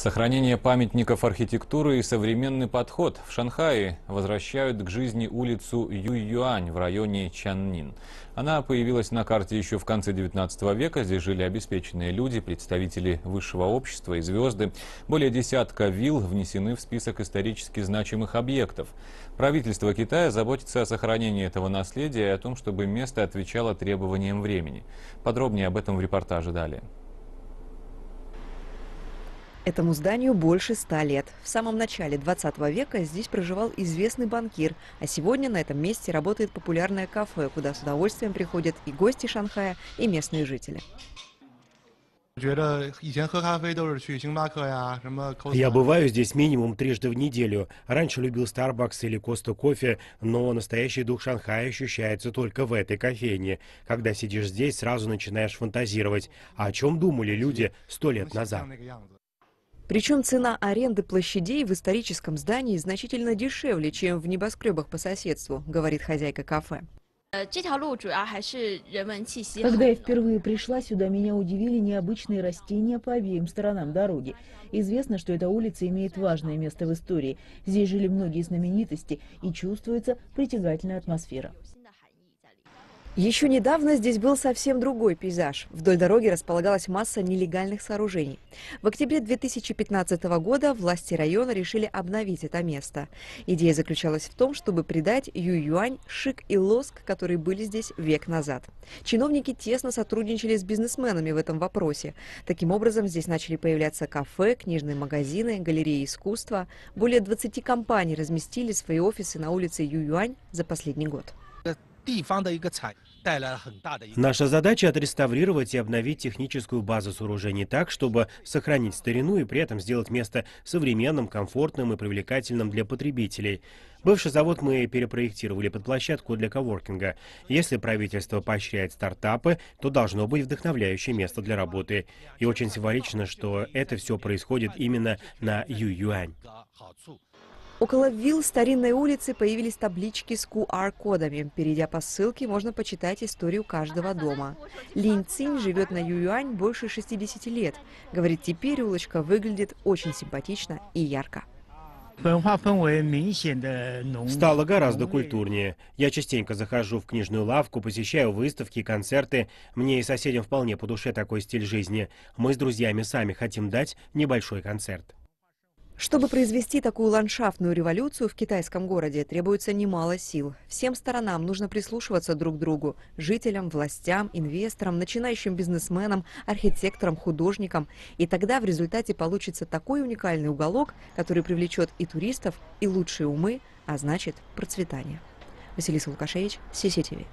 Сохранение памятников архитектуры и современный подход. В Шанхае возвращают к жизни улицу Юйюань в районе Чаннин. Она появилась на карте еще в конце 19 века. Здесь жили обеспеченные люди, представители высшего общества и звезды. Более десятка вилл внесены в список исторически значимых объектов. Правительство Китая заботится о сохранении этого наследия и о том, чтобы место отвечало требованиям времени. Подробнее об этом в репортаже далее. Этому зданию больше ста лет. В самом начале 20 века здесь проживал известный банкир, а сегодня на этом месте работает популярное кафе, куда с удовольствием приходят и гости Шанхая, и местные жители. Я бываю здесь минимум трижды в неделю. Раньше любил Starbucks или Коста кофе, но настоящий дух Шанхая ощущается только в этой кофейне. Когда сидишь здесь, сразу начинаешь фантазировать, о чем думали люди сто лет назад. Причем цена аренды площадей в историческом здании значительно дешевле, чем в небоскребах по соседству, говорит хозяйка кафе. Когда я впервые пришла сюда, меня удивили необычные растения по обеим сторонам дороги. Известно, что эта улица имеет важное место в истории. Здесь жили многие знаменитости и чувствуется притягательная атмосфера. Еще недавно здесь был совсем другой пейзаж. Вдоль дороги располагалась масса нелегальных сооружений. В октябре 2015 года власти района решили обновить это место. Идея заключалась в том, чтобы придать Ююань шик и лоск, которые были здесь век назад. Чиновники тесно сотрудничали с бизнесменами в этом вопросе. Таким образом, здесь начали появляться кафе, книжные магазины, галереи искусства. Более 20 компаний разместили свои офисы на улице Ююань за последний год. Наша задача – отреставрировать и обновить техническую базу сооружений так, чтобы сохранить старину и при этом сделать место современным, комфортным и привлекательным для потребителей. Бывший завод мы перепроектировали под площадку для коворкинга. Если правительство поощряет стартапы, то должно быть вдохновляющее место для работы. И очень символично, что это все происходит именно на Ююань. Около вилл старинной улицы появились таблички с QR-кодами. Перейдя по ссылке, можно почитать историю каждого дома. Линь Цинь живет на Ююань больше 60 лет. Говорит, теперь улочка выглядит очень симпатично и ярко. Стало гораздо культурнее. Я частенько захожу в книжную лавку, посещаю выставки, концерты. Мне и соседям вполне по душе такой стиль жизни. Мы с друзьями сами хотим дать небольшой концерт. Чтобы произвести такую ландшафтную революцию в китайском городе, требуется немало сил. Всем сторонам нужно прислушиваться друг к другу – жителям, властям, инвесторам, начинающим бизнесменам, архитекторам, художникам. И тогда в результате получится такой уникальный уголок, который привлечет и туристов, и лучшие умы, а значит процветание. Василиса Лукашевич, CCTV.